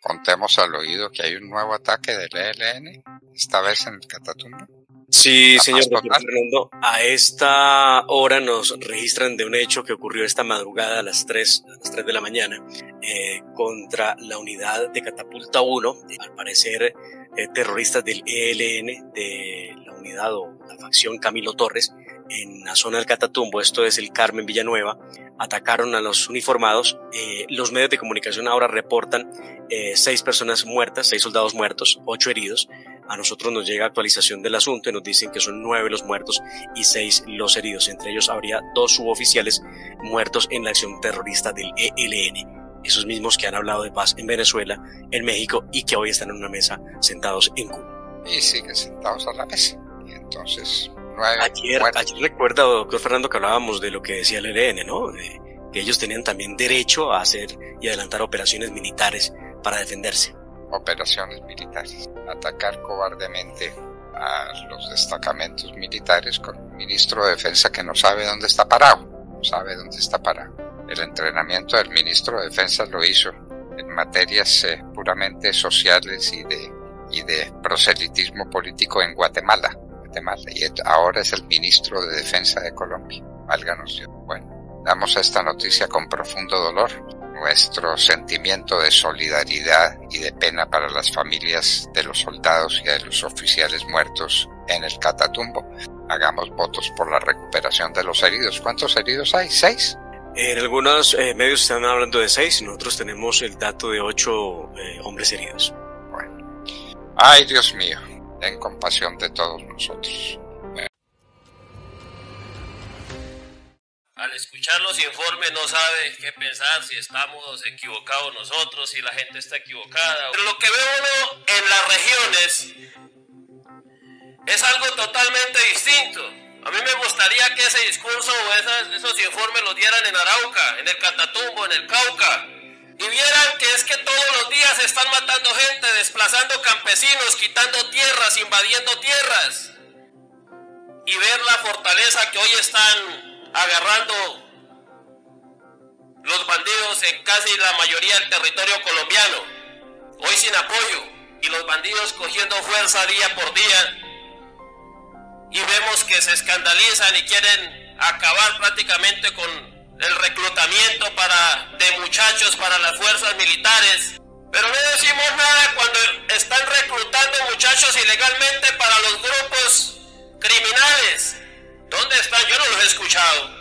contemos al oído que hay un nuevo ataque del ELN, esta vez en el Catatumbo. Sí, señor Fernando. A esta hora nos registran de un hecho que ocurrió esta madrugada a las 3, a las 3 de la mañana eh, contra la unidad de Catapulta 1. Al parecer, eh, terroristas del ELN, de la unidad o la facción Camilo Torres, en la zona del Catatumbo, esto es el Carmen Villanueva, atacaron a los uniformados. Eh, los medios de comunicación ahora reportan eh, seis personas muertas, seis soldados muertos, ocho heridos. A nosotros nos llega actualización del asunto y nos dicen que son nueve los muertos y seis los heridos. Entre ellos habría dos suboficiales muertos en la acción terrorista del ELN. Esos mismos que han hablado de paz en Venezuela, en México y que hoy están en una mesa sentados en Cuba. Y siguen sentados a la mesa. Y entonces Ayer, recuerda, doctor Fernando, que hablábamos de lo que decía el ELN, ¿no? que ellos tenían también derecho a hacer y adelantar operaciones militares para defenderse. Operaciones militares. Atacar cobardemente a los destacamentos militares con un ministro de defensa que no sabe dónde está parado. No sabe dónde está parado. El entrenamiento del ministro de defensa lo hizo en materias eh, puramente sociales y de, y de proselitismo político en Guatemala y ahora es el ministro de Defensa de Colombia. Válganos Dios. Bueno, damos esta noticia con profundo dolor. Nuestro sentimiento de solidaridad y de pena para las familias de los soldados y de los oficiales muertos en el Catatumbo. Hagamos votos por la recuperación de los heridos. ¿Cuántos heridos hay? ¿Seis? En algunos eh, medios están hablando de seis, nosotros tenemos el dato de ocho eh, hombres heridos. Bueno. Ay, Dios mío en compasión de todos nosotros. Al escuchar los informes no sabe qué pensar, si estamos equivocados nosotros, si la gente está equivocada. Pero lo que veo uno en las regiones es algo totalmente distinto. A mí me gustaría que ese discurso o esos informes los dieran en Arauca, en el Catatumbo, en el Cauca, y vieran que es que todos los días están matando gente, desplazando campesinos, quitando tierras, invadiendo tierras. Y ver la fortaleza que hoy están agarrando los bandidos en casi la mayoría del territorio colombiano. Hoy sin apoyo. Y los bandidos cogiendo fuerza día por día. Y vemos que se escandalizan y quieren acabar prácticamente con para, de muchachos para las fuerzas militares. Pero no decimos nada cuando están reclutando muchachos ilegalmente para los grupos criminales. ¿Dónde están? Yo no los he escuchado.